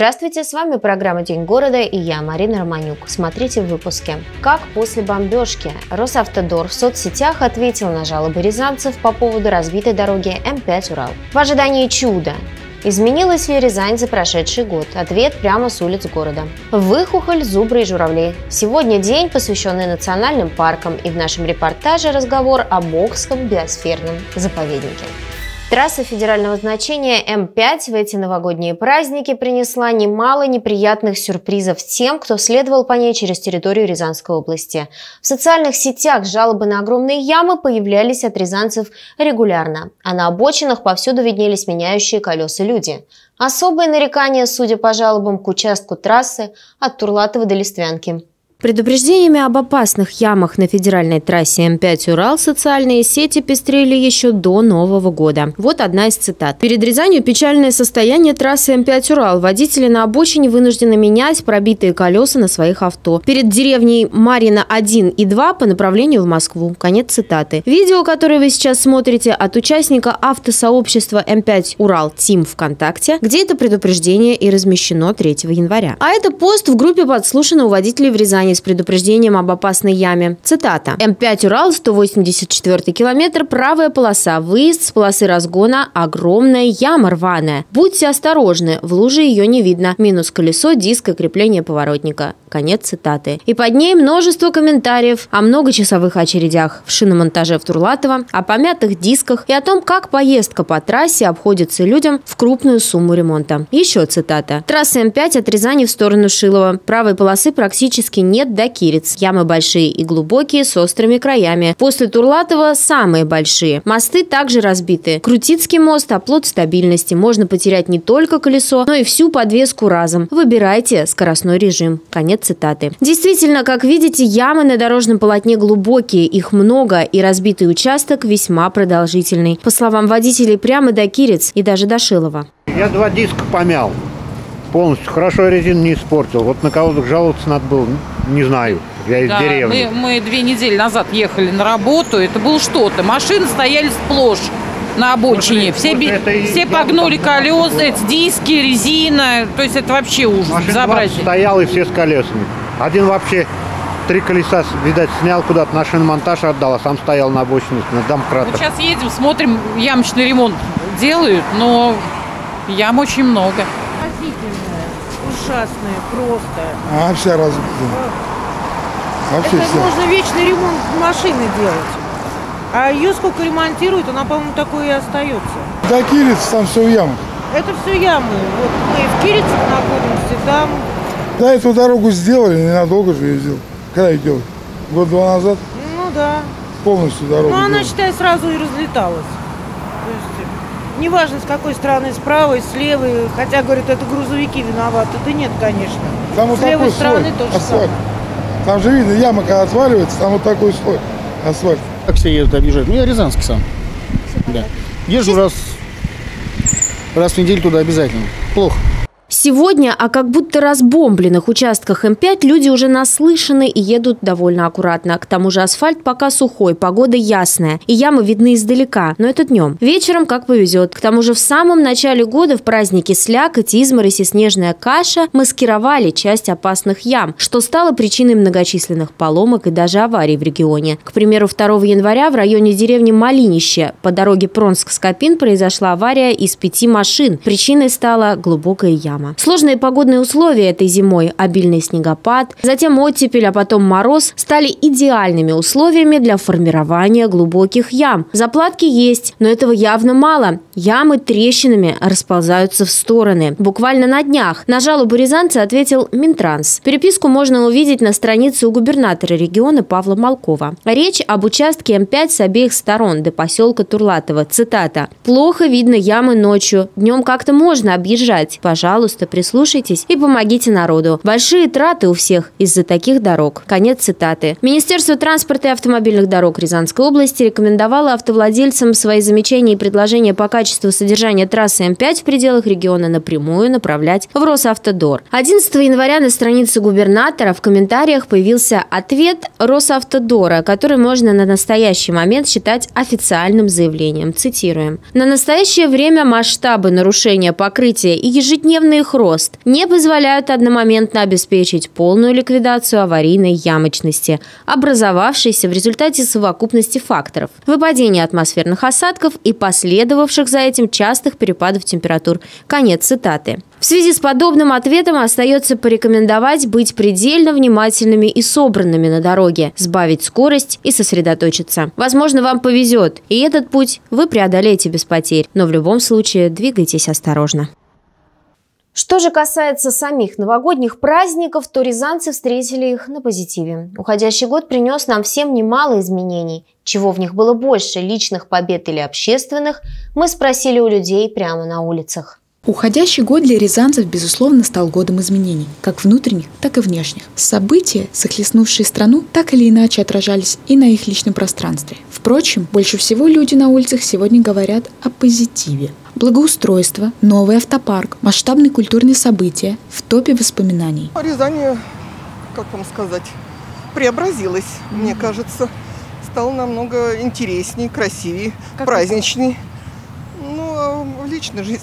Здравствуйте, с вами программа «День города» и я, Марина Романюк. Смотрите в выпуске. Как после бомбежки Росавтодор в соцсетях ответил на жалобы рязанцев по поводу разбитой дороги М5 Урал. В ожидании чуда Изменилась ли Рязань за прошедший год? Ответ прямо с улиц города. Выхухоль, зубры и журавли. Сегодня день, посвященный национальным паркам, и в нашем репортаже разговор о Бокском биосферном заповеднике. Трасса федерального значения М5 в эти новогодние праздники принесла немало неприятных сюрпризов тем, кто следовал по ней через территорию Рязанской области. В социальных сетях жалобы на огромные ямы появлялись от рязанцев регулярно, а на обочинах повсюду виднелись меняющие колеса люди. Особое нарекание, судя по жалобам, к участку трассы от Турлатова до Листвянки. Предупреждениями об опасных ямах на федеральной трассе М5 «Урал» социальные сети пестрели еще до Нового года. Вот одна из цитат. «Перед Рязанью печальное состояние трассы М5 «Урал». Водители на обочине вынуждены менять пробитые колеса на своих авто. Перед деревней Марина-1 и 2 по направлению в Москву». Конец цитаты. Видео, которое вы сейчас смотрите, от участника автосообщества М5 «Урал» Тим ВКонтакте, где это предупреждение и размещено 3 января. А это пост в группе подслушано у водителей в Рязани с предупреждением об опасной яме. Цитата. М5 Урал, 184 километр, правая полоса, выезд с полосы разгона, огромная яма рваная. Будьте осторожны, в луже ее не видно. Минус колесо, диск и крепление поворотника. Конец цитаты. И под ней множество комментариев о многочасовых очередях в шиномонтаже в Турлатово, о помятых дисках и о том, как поездка по трассе обходится людям в крупную сумму ремонта. Еще цитата. Трасса М5 от Рязани в сторону Шилова. Правой полосы практически нет нет до Кириц. Ямы большие и глубокие, с острыми краями. После Турлатова самые большие. Мосты также разбиты. Крутицкий мост – оплот стабильности. Можно потерять не только колесо, но и всю подвеску разом. Выбирайте скоростной режим. Конец цитаты. Действительно, как видите, ямы на дорожном полотне глубокие, их много, и разбитый участок весьма продолжительный. По словам водителей, прямо до Кириц и даже до Шилова. Я два диска помял полностью. Хорошо резину не испортил. Вот на кого-то жаловаться надо было, не знаю. Я из да, деревни. Мы, мы две недели назад ехали на работу. Это было что-то. Машины стояли сплошь на обочине. Все, вот все погнули колеса, эти диски, резина. То есть это вообще ужас, безобразие. стоял и все с колесами. Один вообще три колеса, видать, снял куда-то на шиномонтаж отдал, а сам стоял на обочине, на домкратах. Вот сейчас едем, смотрим, ямочный ремонт делают, но ям очень много ужасная просто. А, вся разбита. Вообще Это вся. можно вечный ремонт машины делать. А ее сколько ремонтируют, она, по-моему, такой и остается. Да, Кириц, там все в ямах. Это все ямы. Вот мы в Кирице находимся, там... Да, эту дорогу сделали, ненадолго же ее сделали. Когда делали? Год-два назад? Ну да. Полностью дорогу Ну она, делали. считай, сразу и разлеталась. Неважно с какой стороны, с правой, с левой, хотя, говорят, это грузовики виноваты. Да нет, конечно. Там вот с левой стороны тоже самое. Там же видно, яма когда отваливается, там вот такой слой асфальт. Как все ездят, объезжают? Ну, я Рязанский сам. Да. Езжу раз, раз в неделю туда обязательно. Плохо. Сегодня о как будто разбомбленных участках М5 люди уже наслышаны и едут довольно аккуратно. К тому же асфальт пока сухой, погода ясная, и ямы видны издалека, но это днем. Вечером как повезет. К тому же в самом начале года в празднике слякоть, изморозь и снежная каша маскировали часть опасных ям, что стало причиной многочисленных поломок и даже аварий в регионе. К примеру, 2 января в районе деревни Малинище по дороге Пронск-Скопин произошла авария из пяти машин. Причиной стала глубокая яма Сложные погодные условия этой зимой, обильный снегопад, затем оттепель, а потом мороз стали идеальными условиями для формирования глубоких ям. Заплатки есть, но этого явно мало. Ямы трещинами расползаются в стороны. Буквально на днях на жалобу рязанца ответил Минтранс. Переписку можно увидеть на странице у губернатора региона Павла Малкова. Речь об участке М5 с обеих сторон до поселка Турлатова. Цитата. «Плохо видно ямы ночью. Днем как-то можно объезжать. Пожалуйста, Пожалуйста, прислушайтесь и помогите народу. Большие траты у всех из-за таких дорог. Конец цитаты. Министерство транспорта и автомобильных дорог Рязанской области рекомендовало автовладельцам свои замечания и предложения по качеству содержания трассы М5 в пределах региона напрямую направлять в Росавтодор. 11 января на странице губернатора в комментариях появился ответ Росавтодора, который можно на настоящий момент считать официальным заявлением. Цитируем. На настоящее время масштабы нарушения покрытия и ежедневные их рост не позволяют одномоментно обеспечить полную ликвидацию аварийной ямочности, образовавшейся в результате совокупности факторов – выпадения атмосферных осадков и последовавших за этим частых перепадов температур. Конец цитаты. В связи с подобным ответом остается порекомендовать быть предельно внимательными и собранными на дороге, сбавить скорость и сосредоточиться. Возможно, вам повезет, и этот путь вы преодолеете без потерь, но в любом случае двигайтесь осторожно. Что же касается самих новогодних праздников, то рязанцы встретили их на позитиве. Уходящий год принес нам всем немало изменений. Чего в них было больше, личных побед или общественных, мы спросили у людей прямо на улицах. Уходящий год для рязанцев, безусловно, стал годом изменений, как внутренних, так и внешних. События, захлестнувшие страну, так или иначе отражались и на их личном пространстве. Впрочем, больше всего люди на улицах сегодня говорят о позитиве. Благоустройство, новый автопарк, масштабные культурные события в топе воспоминаний. Рязань, как вам сказать, преобразилась, mm-hmm. мне кажется. Стал намного интересней, красивее, как праздничней. Ну, а личная жизнь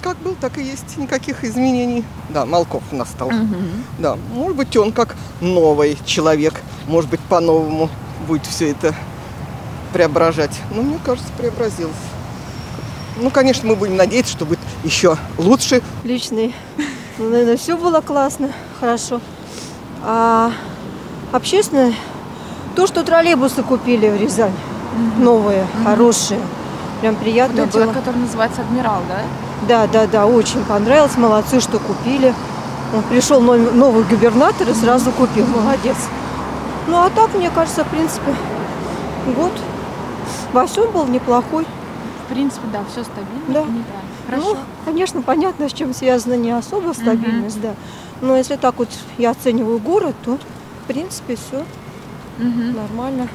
как был, так и есть. Никаких изменений. Да, Малков настал. Угу. Да, может быть, он как новый человек, может быть, по-новому будет все это преображать. Но мне кажется, преобразилось. Ну, конечно, мы будем надеяться, что будет еще лучше. Личный. Ну, наверное, все было классно, хорошо. А общественное, то, что троллейбусы купили в Рязань, mm новые, mm хорошие, прям приятно вот было. который называется Адмирал, да? Да, да, да, очень понравилось. Молодцы, что купили. Он пришел новый губернатор и сразу купил. Молодец. Ну а так, мне кажется, в принципе, год во всем был неплохой. В принципе, да, все стабильно. Да. Хорошо. Ну, конечно, понятно, с чем связана не особо стабильность, угу. да. Но если так вот я оцениваю город, то в принципе все угу. нормально.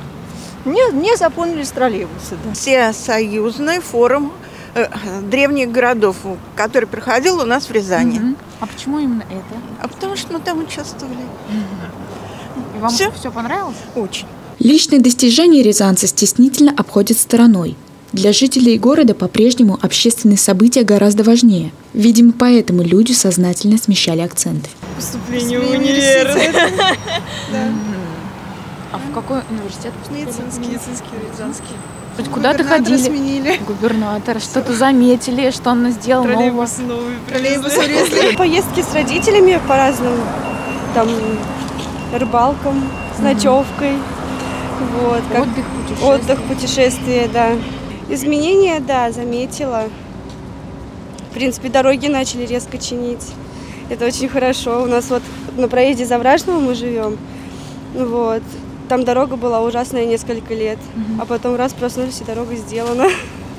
Мне, мне запомнились троллейбусы. Да. Все союзный форум Э, древних городов, который проходил у нас в Рязани. Угу. А почему именно это? А потому что мы там участвовали. Угу. И вам все? все понравилось? Очень. Личные достижения рязанца стеснительно обходят стороной. Для жителей города по-прежнему общественные события гораздо важнее. Видимо, поэтому люди сознательно смещали акценты. Поступление в университет. А в какой университет? Медицинский. Медицинский, Рязанский. Куда ты ходили? сменили. Губернатор. Что-то заметили, что он сделал Троллейбус нового? новый Троллейбус Поездки с родителями по-разному. Там рыбалкам, с ночевкой. Вот, как отдых, путешествие. Отдых, путешествие, да. Изменения, да, заметила. В принципе, дороги начали резко чинить. Это очень хорошо. У нас вот на проезде Завражного мы живем. Вот. Там дорога была ужасная несколько лет, угу. а потом раз проснулись, и дорога сделана.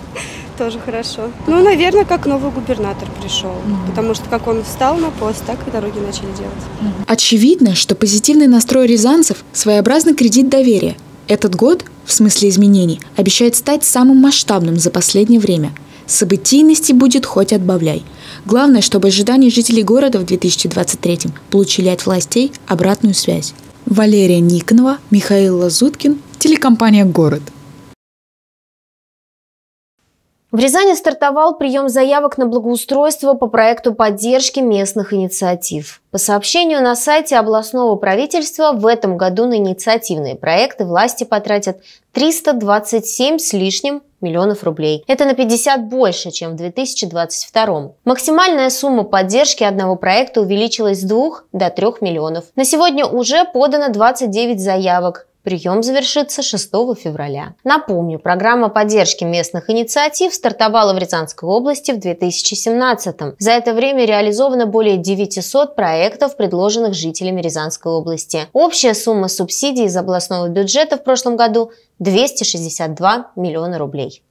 Тоже хорошо. Ну, наверное, как новый губернатор пришел. Угу. Потому что как он встал на пост, так и дороги начали делать. Угу. Очевидно, что позитивный настрой рязанцев – своеобразный кредит доверия. Этот год, в смысле изменений, обещает стать самым масштабным за последнее время. Событийности будет хоть отбавляй. Главное, чтобы ожидания жителей города в 2023 получили от властей обратную связь. Валерия Никонова, Михаил Лазуткин, телекомпания «Город». В Рязани стартовал прием заявок на благоустройство по проекту поддержки местных инициатив. По сообщению на сайте областного правительства, в этом году на инициативные проекты власти потратят 327 с лишним миллионов рублей. Это на 50 больше, чем в 2022. Максимальная сумма поддержки одного проекта увеличилась с 2 до 3 миллионов. На сегодня уже подано 29 заявок. Прием завершится 6 февраля. Напомню, программа поддержки местных инициатив стартовала в Рязанской области в 2017 -м. За это время реализовано более 900 проектов, предложенных жителями Рязанской области. Общая сумма субсидий из областного бюджета в прошлом году 262 миллиона рублей.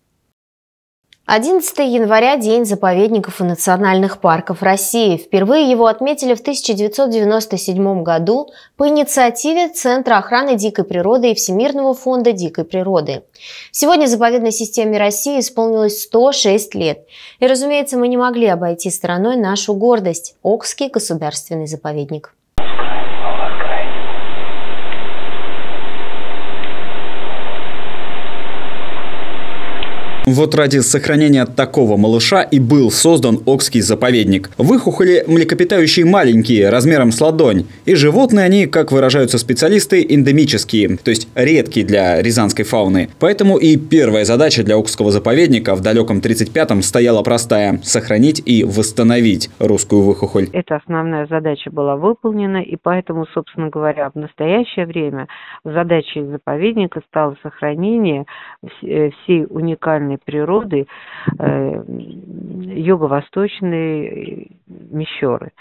11 января – День заповедников и национальных парков России. Впервые его отметили в 1997 году по инициативе Центра охраны дикой природы и Всемирного фонда дикой природы. Сегодня заповедной системе России исполнилось 106 лет. И, разумеется, мы не могли обойти стороной нашу гордость – Окский государственный заповедник. Вот ради сохранения такого малыша и был создан Окский заповедник. Выхухоли млекопитающие маленькие, размером с ладонь. И животные они, как выражаются специалисты, эндемические, то есть редкие для рязанской фауны. Поэтому и первая задача для Окского заповедника в далеком 35-м стояла простая – сохранить и восстановить русскую выхухоль. Эта основная задача была выполнена, и поэтому, собственно говоря, в настоящее время задачей заповедника стало сохранение э, всей уникальной природы э, юго-восточной Мещеры.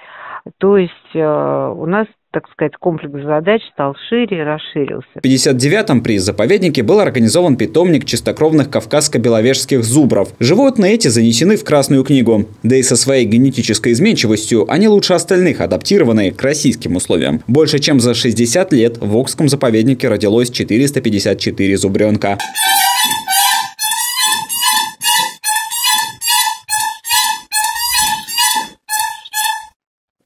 То есть э, у нас так сказать, комплекс задач стал шире и расширился. В 59-м при заповеднике был организован питомник чистокровных кавказско-беловежских зубров. Животные эти занесены в Красную книгу. Да и со своей генетической изменчивостью они лучше остальных адаптированы к российским условиям. Больше чем за 60 лет в Окском заповеднике родилось 454 зубренка.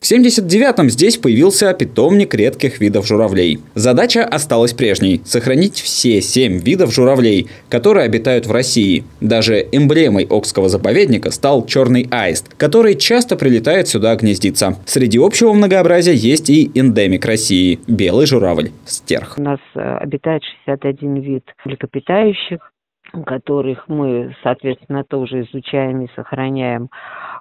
В 79-м здесь появился питомник редких видов журавлей. Задача осталась прежней – сохранить все семь видов журавлей, которые обитают в России. Даже эмблемой Окского заповедника стал черный аист, который часто прилетает сюда гнездиться. Среди общего многообразия есть и эндемик России – белый журавль – стерх. У нас э, обитает 61 вид млекопитающих, которых мы, соответственно, тоже изучаем и сохраняем.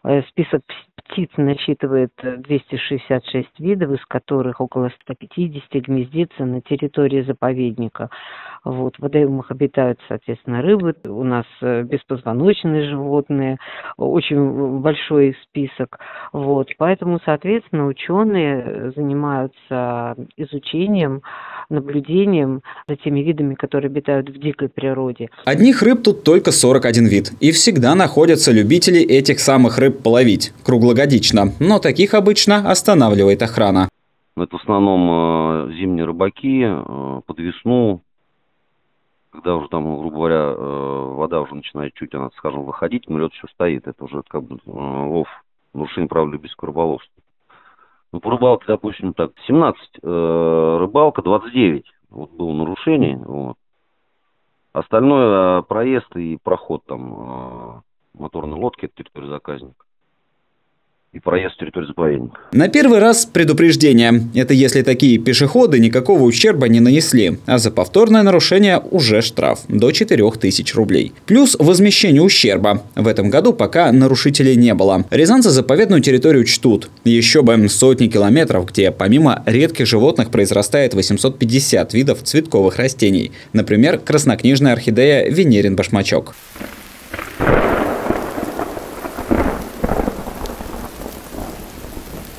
Э, список птиц насчитывает 266 видов, из которых около 150 гнездится на территории заповедника. Вот. В водоемах обитают, соответственно, рыбы, у нас э, беспозвоночные животные, очень большой список. Вот. Поэтому, соответственно, ученые занимаются изучением, наблюдением за теми видами, которые обитают в дикой природе. Одних рыб тут только 41 вид. И всегда находятся любители этих самых рыб половить. Круглогодично. Но таких обычно останавливает охрана. Это в основном э, зимние рыбаки э, под весну когда уже там, грубо говоря, э, вода уже начинает чуть, она, скажем, выходить, но лед еще стоит. Это уже как бы лов, нарушение правил любительского рыболовства. Ну, по рыбалке, допустим, так, 17 э, рыбалка, 29 вот было нарушений, вот. Остальное проезд и проход там моторной лодки, это территория заказника и проезд в территорию заповедника. На первый раз предупреждение. Это если такие пешеходы никакого ущерба не нанесли, а за повторное нарушение уже штраф до 4000 рублей. Плюс возмещение ущерба. В этом году пока нарушителей не было. Рязанцы заповедную территорию чтут. Еще бы сотни километров, где помимо редких животных произрастает 850 видов цветковых растений. Например, краснокнижная орхидея Венерин башмачок.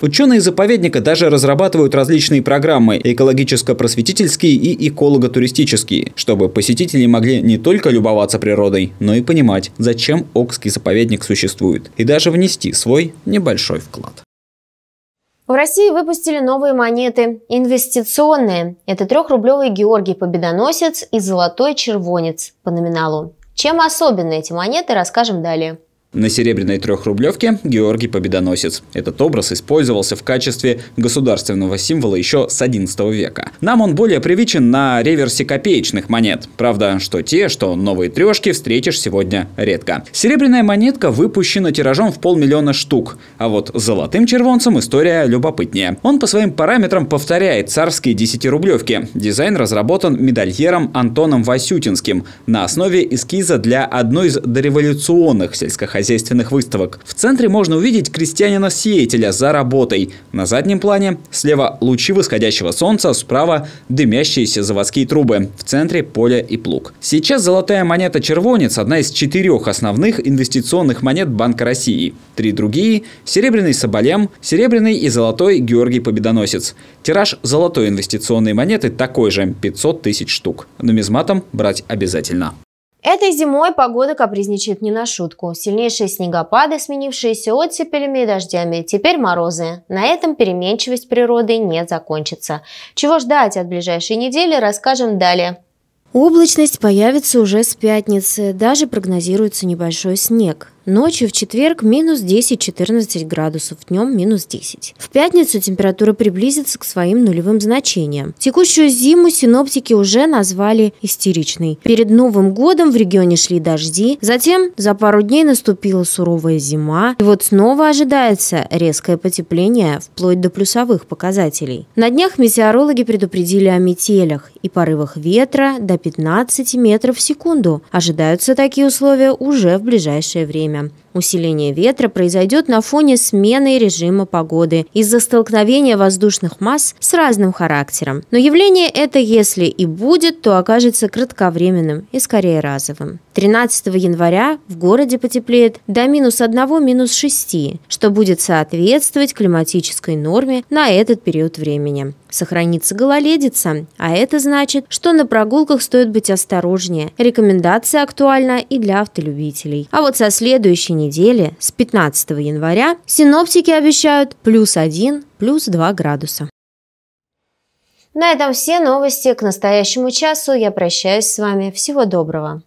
Ученые заповедника даже разрабатывают различные программы – экологическо-просветительские и эколого-туристические, чтобы посетители могли не только любоваться природой, но и понимать, зачем Окский заповедник существует, и даже внести свой небольшой вклад. В России выпустили новые монеты – инвестиционные. Это трехрублевый Георгий Победоносец и золотой червонец по номиналу. Чем особенны эти монеты, расскажем далее. На серебряной трехрублевке Георгий Победоносец. Этот образ использовался в качестве государственного символа еще с XI века. Нам он более привычен на реверсе копеечных монет. Правда, что те, что новые трешки встретишь сегодня редко. Серебряная монетка выпущена тиражом в полмиллиона штук. А вот золотым червонцем история любопытнее. Он по своим параметрам повторяет царские десятирублевки. Дизайн разработан медальером Антоном Васютинским на основе эскиза для одной из дореволюционных сельскохозяйственных хозяйственных выставок. В центре можно увидеть крестьянина-сеятеля за работой. На заднем плане слева лучи восходящего солнца, справа дымящиеся заводские трубы. В центре поле и плуг. Сейчас золотая монета «Червонец» – одна из четырех основных инвестиционных монет Банка России. Три другие – серебряный Соболем, серебряный и золотой Георгий Победоносец. Тираж золотой инвестиционной монеты такой же – 500 тысяч штук. Нумизматом брать обязательно. Этой зимой погода капризничает не на шутку. Сильнейшие снегопады, сменившиеся оттепелями и дождями. Теперь морозы. На этом переменчивость природы не закончится. Чего ждать от ближайшей недели, расскажем далее. Облачность появится уже с пятницы, даже прогнозируется небольшой снег. Ночью в четверг минус 10-14 градусов, днем минус 10. В пятницу температура приблизится к своим нулевым значениям. Текущую зиму синоптики уже назвали истеричной. Перед Новым годом в регионе шли дожди, затем за пару дней наступила суровая зима, и вот снова ожидается резкое потепление вплоть до плюсовых показателей. На днях метеорологи предупредили о метелях и порывах ветра до 15 метров в секунду. Ожидаются такие условия уже в ближайшее время. China. Усиление ветра произойдет на фоне смены режима погоды из-за столкновения воздушных масс с разным характером. Но явление это, если и будет, то окажется кратковременным и скорее разовым. 13 января в городе потеплеет до минус 1, минус 6, что будет соответствовать климатической норме на этот период времени. Сохранится гололедица, а это значит, что на прогулках стоит быть осторожнее. Рекомендация актуальна и для автолюбителей. А вот со следующей недели, с 15 января, синоптики обещают плюс 1, плюс 2 градуса. На этом все новости к настоящему часу. Я прощаюсь с вами. Всего доброго.